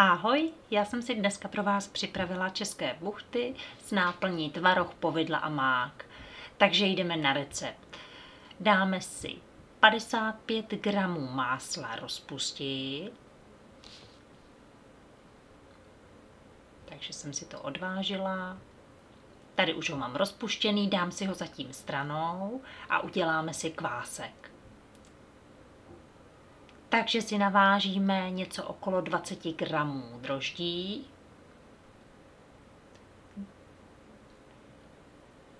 Ahoj, já jsem si dneska pro vás připravila české buchty s náplní tvaroh, povidla a mák. Takže jdeme na recept. Dáme si 55 gramů másla rozpustit. Takže jsem si to odvážila. Tady už ho mám rozpuštěný, dám si ho zatím stranou a uděláme si kvásek. Takže si navážíme něco okolo 20 gramů droždí,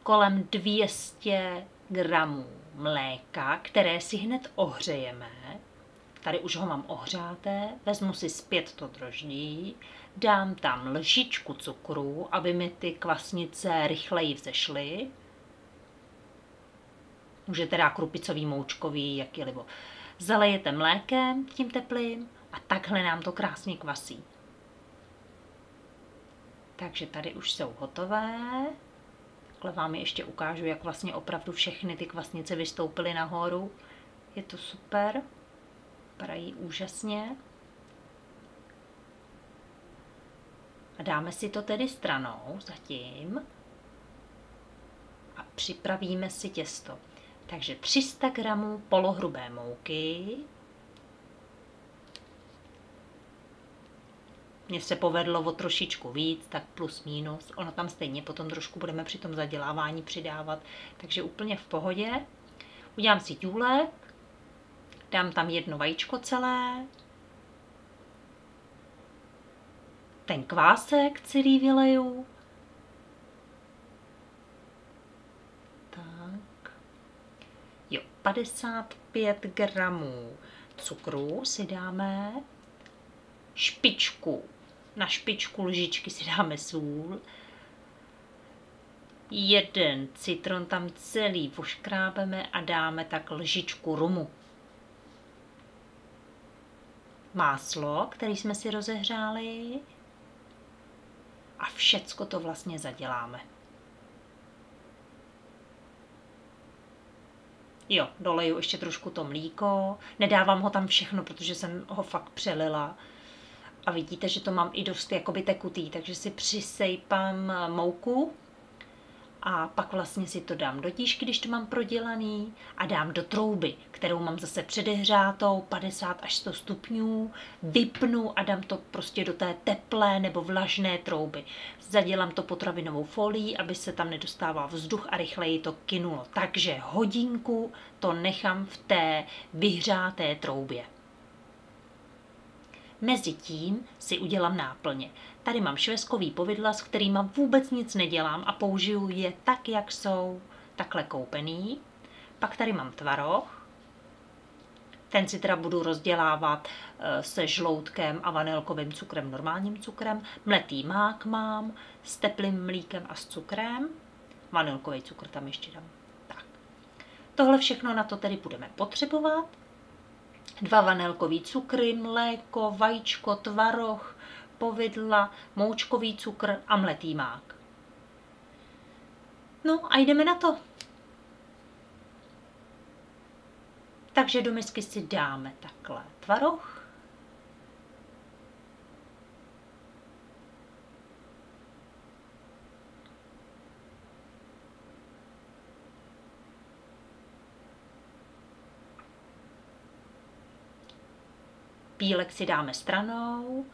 kolem 200 gramů mléka, které si hned ohřejeme. Tady už ho mám ohřáté, vezmu si zpět to droždí, dám tam lžičku cukru, aby mi ty kvasnice rychleji vzešly. Můžete dát krupicový, moučkový, jaký libo zalejete mlékem tím teplým a takhle nám to krásně kvasí. Takže tady už jsou hotové. Takhle vám ještě ukážu, jak vlastně opravdu všechny ty kvasnice vystoupily nahoru. Je to super. Vypadají úžasně. A dáme si to tedy stranou zatím. A připravíme si těsto. Takže 300 gramů polohrubé mouky. Mně se povedlo o trošičku víc, tak plus minus. Ono tam stejně potom trošku budeme při tom zadělávání přidávat, takže úplně v pohodě. Udělám si důlek, dám tam jedno vajíčko celé, ten kvásek celý vyleju, 55 gramů cukru si dáme, špičku, na špičku lžičky si dáme sůl, jeden citron tam celý voškrábeme a dáme tak lžičku rumu. Máslo, který jsme si rozehřáli a všecko to vlastně zaděláme. Jo, doleju ještě trošku to mlíko. Nedávám ho tam všechno, protože jsem ho fakt přelila. A vidíte, že to mám i dost jakoby tekutý, takže si přisejpám mouku a pak vlastně si to dám do tížky, když to mám prodělaný a dám do trouby, kterou mám zase předehřátou 50 až 100 stupňů, vypnu a dám to prostě do té teplé nebo vlažné trouby. Zadělám to potravinovou folií, aby se tam nedostával vzduch a rychleji to kynulo. Takže hodinku to nechám v té vyhřáté troubě. Mezitím si udělám náplně. Tady mám šveskový povidla, s kterými vůbec nic nedělám a použiju je tak, jak jsou, takhle koupený. Pak tady mám tvaroh, ten si teda budu rozdělávat eh, se žloutkem a vanilkovým cukrem, normálním cukrem. Mletý mák mám s teplým mlíkem a s cukrem. Vanilkový cukr tam ještě dám. Tak. Tohle všechno na to tedy budeme potřebovat. Dva vanilkový cukry, mléko, vajíčko, tvaroh, povidla, moučkový cukr a mletý mák. No a jdeme na to. Takže do misky si dáme takhle tvaroh. Pílek si dáme stranou,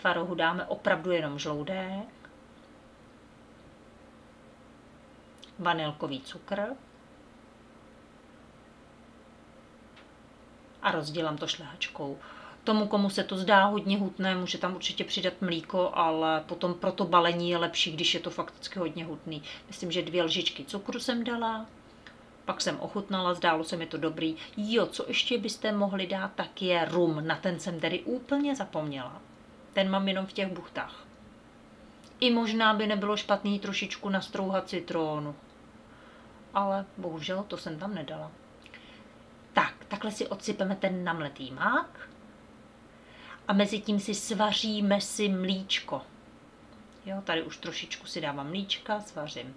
tvarohu dáme opravdu jenom žloudek, vanilkový cukr a rozdělám to šlehačkou. Tomu, komu se to zdá hodně hutné, může tam určitě přidat mlíko, ale potom pro to balení je lepší, když je to fakticky hodně hutný. Myslím, že dvě lžičky cukru jsem dala, pak jsem ochutnala, zdálo se mi to dobrý. Jo, co ještě byste mohli dát, tak je rum. Na ten jsem tedy úplně zapomněla. Ten mám jenom v těch buchtách. I možná by nebylo špatný trošičku nastrouhat citrónu. Ale bohužel to jsem tam nedala. Tak, takhle si odsypeme ten namletý mák. A mezi tím si svaříme si mlíčko. Jo, tady už trošičku si dávám mlíčka, svařím.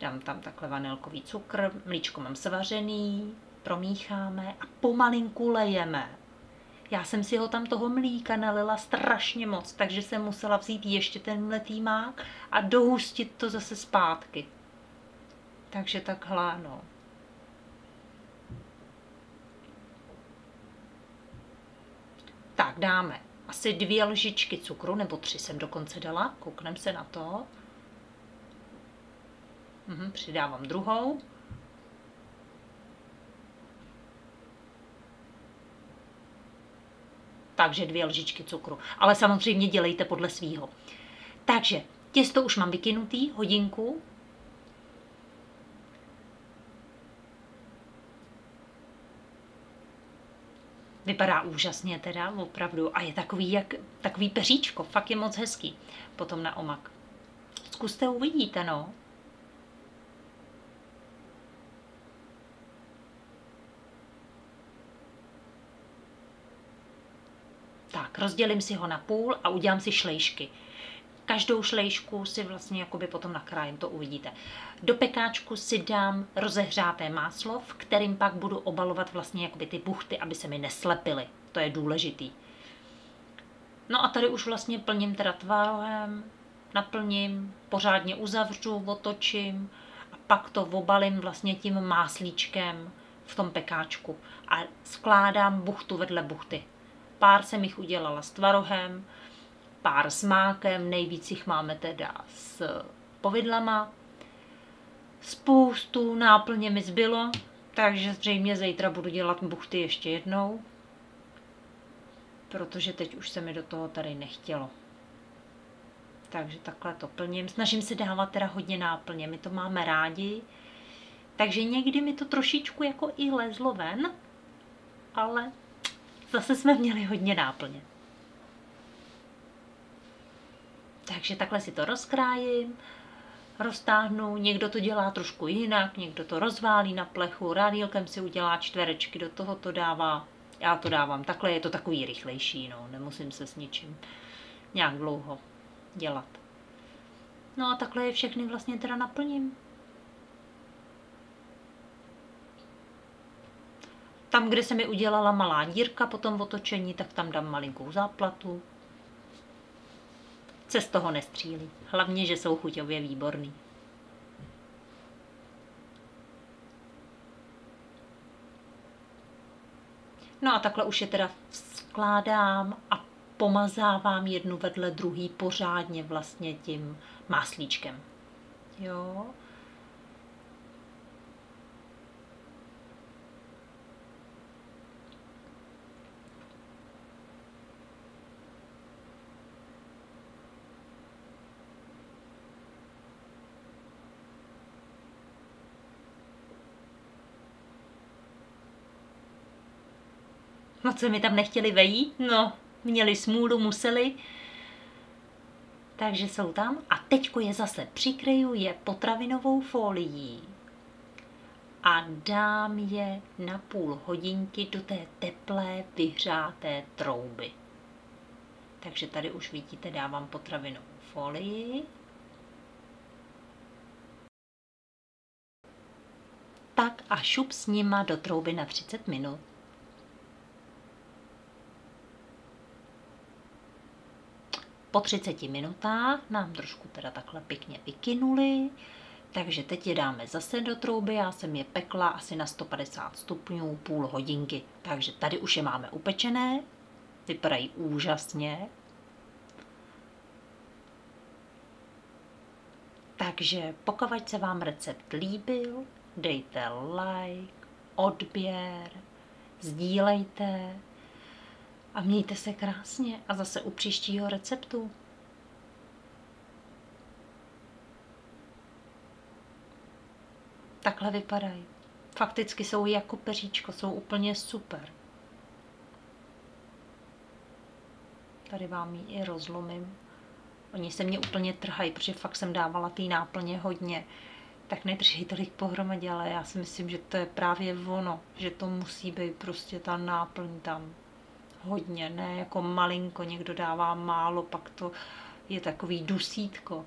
Dám tam takhle vanilkový cukr, mlíčko mám svařený, promícháme a pomalinku lejeme Já jsem si ho tam toho mlíka nalila strašně moc, takže jsem musela vzít ještě ten mletý mák a dohustit to zase zpátky. Takže takhle, no. Tak dáme asi dvě lžičky cukru, nebo tři jsem dokonce dala, koukneme se na to. Mhm, přidávám druhou. Takže dvě lžičky cukru. Ale samozřejmě dělejte podle svýho. Takže těsto už mám vykynutý, hodinku, Vypadá úžasně teda, opravdu. A je takový, jak, takový peříčko, fakt je moc hezký. Potom na omak. Zkuste, uvidíte, no. Rozdělím si ho na půl a udělám si šlejšky. Každou šlejšku si vlastně jakoby potom nakrájím, to uvidíte. Do pekáčku si dám rozehřáté máslo, v kterým pak budu obalovat vlastně jakoby ty buchty, aby se mi neslepily. To je důležitý. No a tady už vlastně plním teda tvarohem, naplním, pořádně uzavřu, otočím a pak to obalím vlastně tím máslíčkem v tom pekáčku a skládám buchtu vedle buchty. Pár jsem jich udělala s tvarohem, pár s mákem, nejvíc jich máme teda s povidlama. Spoustu náplně mi zbylo, takže zřejmě zítra budu dělat buchty ještě jednou, protože teď už se mi do toho tady nechtělo. Takže takhle to plním. Snažím se dávat teda hodně náplně, my to máme rádi, takže někdy mi to trošičku jako i lezlo ven, ale zase jsme měli hodně náplně. Takže takhle si to rozkrájím, roztáhnu, někdo to dělá trošku jinak, někdo to rozválí na plechu, rádílkem si udělá čtverečky, do toho to dává, já to dávám takhle, je to takový rychlejší, no, nemusím se s ničím nějak dlouho dělat. No a takhle je všechny vlastně teda naplním. Tam, kde se mi udělala malá dírka po tom otočení, tak tam dám malinkou záplatu, se z toho nestřílí. Hlavně, že jsou chuťově výborný. No a takhle už je teda skládám a pomazávám jednu vedle druhý pořádně vlastně tím máslíčkem. Jo. No co mi tam nechtěli vejít? No, měli smůlu, museli. Takže jsou tam. A teďko je zase přikryju je potravinovou folií a dám je na půl hodinky do té teplé, vyhřáté trouby. Takže tady už vidíte, dávám potravinovou folii. Tak a šup s nima do trouby na 30 minut. Po 30 minutách nám trošku teda takhle pěkně vykynuli, takže teď je dáme zase do trouby, já jsem je pekla asi na 150 stupňů půl hodinky, takže tady už je máme upečené, vypadají úžasně. Takže pokud se vám recept líbil, dejte like, odběr, sdílejte, a mějte se krásně a zase u příštího receptu. Takhle vypadají. Fakticky jsou jako peříčko, jsou úplně super. Tady vám ji i rozlomím. Oni se mě úplně trhají, protože fakt jsem dávala ty náplně hodně. Tak nedrží tolik pohromadě, ale já si myslím, že to je právě ono, že to musí být prostě ta náplň tam hodně, ne jako malinko, někdo dává málo, pak to je takový dusítko.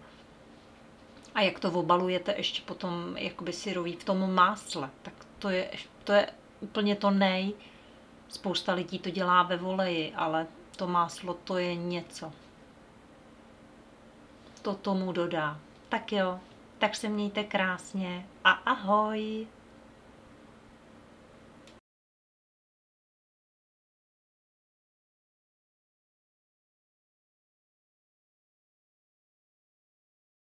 A jak to obalujete ještě potom jakoby syrový v tom másle, tak to je, to je úplně to nej. Spousta lidí to dělá ve voleji, ale to máslo to je něco. To tomu dodá. Tak jo, tak se mějte krásně a ahoj!